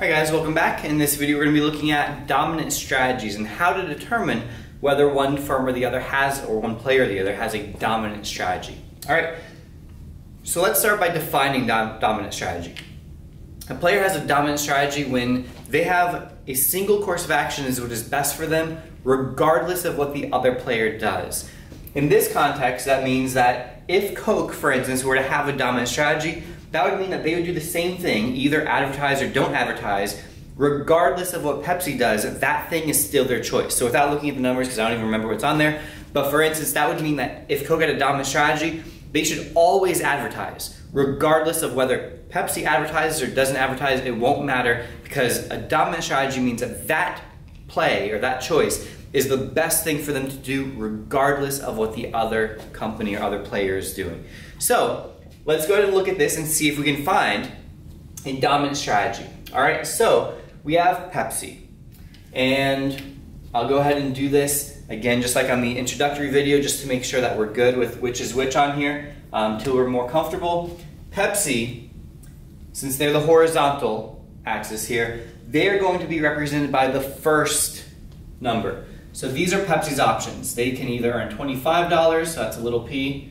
Alright guys, welcome back. In this video we're going to be looking at dominant strategies and how to determine whether one firm or the other has, or one player or the other has a dominant strategy. Alright, so let's start by defining dom dominant strategy. A player has a dominant strategy when they have a single course of action is what is best for them regardless of what the other player does. In this context, that means that if Coke, for instance, were to have a dominant strategy, that would mean that they would do the same thing, either advertise or don't advertise, regardless of what Pepsi does, that thing is still their choice. So without looking at the numbers, because I don't even remember what's on there, but for instance, that would mean that if Coke had a dominant strategy, they should always advertise, regardless of whether Pepsi advertises or doesn't advertise, it won't matter because a dominant strategy means that that play or that choice is the best thing for them to do regardless of what the other company or other player is doing. So let's go ahead and look at this and see if we can find a dominant strategy. All right, so we have Pepsi. And I'll go ahead and do this again, just like on the introductory video, just to make sure that we're good with which is which on here, um, until we're more comfortable. Pepsi, since they're the horizontal axis here, they're going to be represented by the first number. So these are Pepsi's options. They can either earn $25, so that's a little p,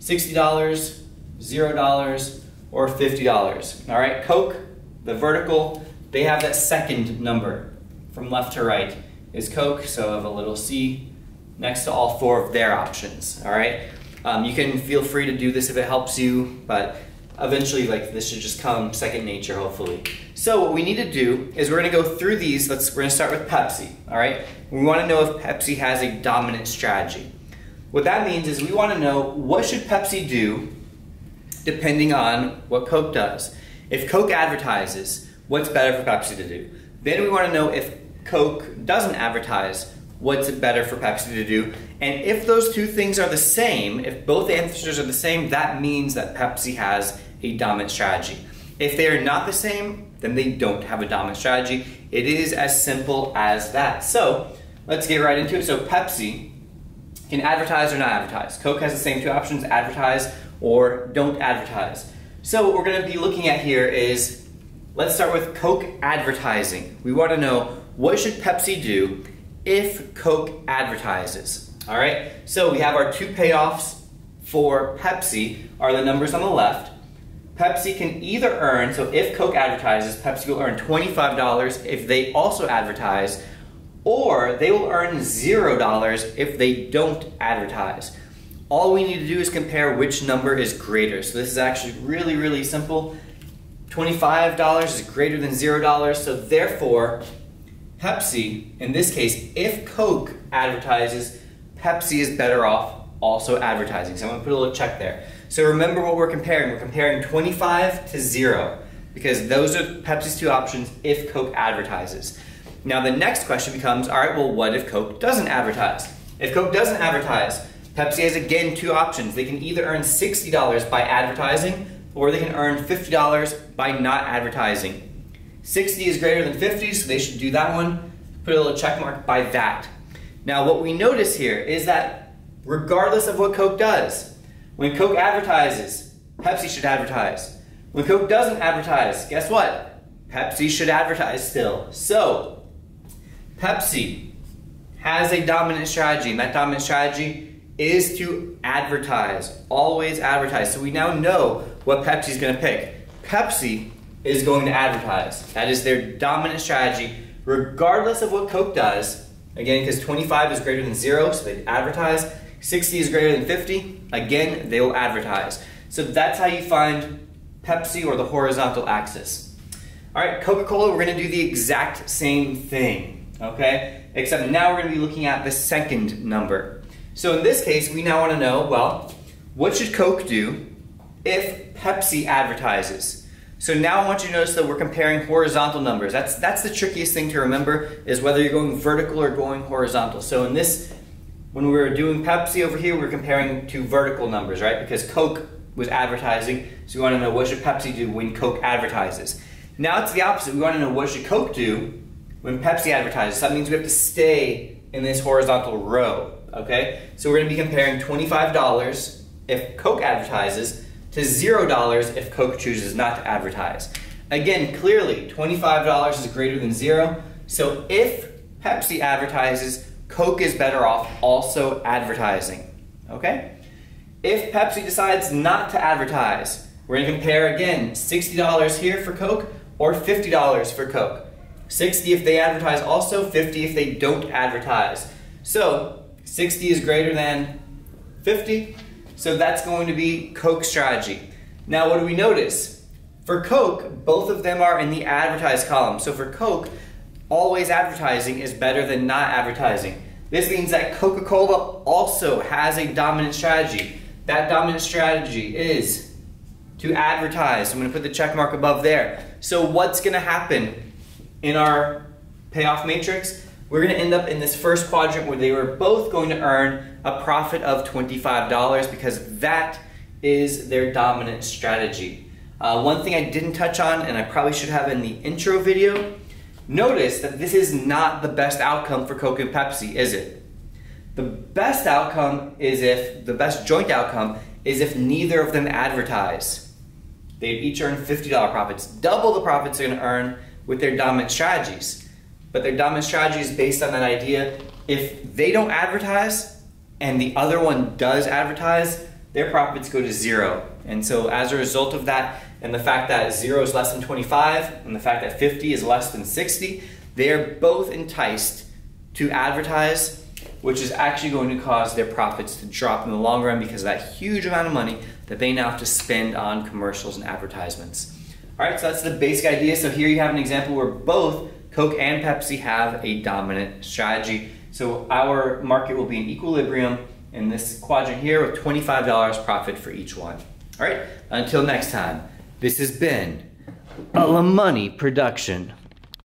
$60, $0, or $50. All right, Coke, the vertical, they have that second number from left to right is Coke, so I have a little C next to all four of their options, all right? Um, you can feel free to do this if it helps you, but eventually like this should just come second nature hopefully. So what we need to do is we're gonna go through these, let's, we're gonna start with Pepsi, all right? We wanna know if Pepsi has a dominant strategy. What that means is we wanna know what should Pepsi do depending on what Coke does. If Coke advertises, what's better for Pepsi to do? Then we wanna know if Coke doesn't advertise, what's better for Pepsi to do? And if those two things are the same, if both answers are the same, that means that Pepsi has a dominant strategy. If they are not the same, then they don't have a dominant strategy. It is as simple as that. So let's get right into it. So Pepsi can advertise or not advertise. Coke has the same two options, advertise or don't advertise. So what we're gonna be looking at here is, let's start with Coke advertising. We wanna know what should Pepsi do if Coke advertises. All right, so we have our two payoffs for Pepsi are the numbers on the left. Pepsi can either earn, so if Coke advertises, Pepsi will earn $25 if they also advertise, or they will earn $0 if they don't advertise. All we need to do is compare which number is greater. So this is actually really, really simple. $25 is greater than $0, so therefore, Pepsi, in this case, if Coke advertises, Pepsi is better off also advertising. So I'm gonna put a little check there. So remember what we're comparing. We're comparing 25 to zero because those are Pepsi's two options if Coke advertises. Now the next question becomes, all right, well, what if Coke doesn't advertise? If Coke doesn't advertise, Pepsi has again two options. They can either earn $60 by advertising or they can earn $50 by not advertising. 60 is greater than 50, so they should do that one. Put a little check mark by that. Now what we notice here is that regardless of what Coke does, when Coke advertises, Pepsi should advertise. When Coke doesn't advertise, guess what? Pepsi should advertise still. So, Pepsi has a dominant strategy, and that dominant strategy is to advertise. Always advertise. So we now know what Pepsi's gonna pick. Pepsi is going to advertise. That is their dominant strategy, regardless of what Coke does. Again, because 25 is greater than zero, so they advertise. 60 is greater than 50, again, they will advertise. So that's how you find Pepsi or the horizontal axis. All right, Coca-Cola, we're gonna do the exact same thing, okay? Except now we're gonna be looking at the second number. So in this case, we now wanna know, well, what should Coke do if Pepsi advertises? So now I want you to notice that we're comparing horizontal numbers. That's, that's the trickiest thing to remember is whether you're going vertical or going horizontal. So in this when we were doing Pepsi over here, we were comparing to vertical numbers, right? Because Coke was advertising, so we want to know what should Pepsi do when Coke advertises. Now it's the opposite. We want to know what should Coke do when Pepsi advertises. That means we have to stay in this horizontal row, okay? So we're going to be comparing $25 if Coke advertises to $0 if Coke chooses not to advertise. Again, clearly, $25 is greater than zero. So if Pepsi advertises, Coke is better off also advertising. Okay? If Pepsi decides not to advertise, we're going to compare again $60 here for Coke or $50 for Coke. 60 if they advertise also, 50 if they don't advertise. So 60 is greater than 50, so that's going to be Coke strategy. Now what do we notice? For Coke, both of them are in the advertise column. So for Coke, always advertising is better than not advertising. This means that Coca-Cola also has a dominant strategy. That dominant strategy is to advertise. I'm gonna put the check mark above there. So what's gonna happen in our payoff matrix? We're gonna end up in this first quadrant where they were both going to earn a profit of $25 because that is their dominant strategy. Uh, one thing I didn't touch on, and I probably should have in the intro video, notice that this is not the best outcome for Coke and Pepsi, is it? The best outcome is if, the best joint outcome is if neither of them advertise. They each earn $50 profits, double the profits they're gonna earn with their dominant strategies. But their dominant strategy is based on that idea if they don't advertise and the other one does advertise, their profits go to zero. And so as a result of that, and the fact that zero is less than 25, and the fact that 50 is less than 60, they are both enticed to advertise, which is actually going to cause their profits to drop in the long run because of that huge amount of money that they now have to spend on commercials and advertisements. All right, so that's the basic idea. So here you have an example where both Coke and Pepsi have a dominant strategy. So our market will be in equilibrium in this quadrant here with $25 profit for each one. All right, until next time, this has been a LaMoney production.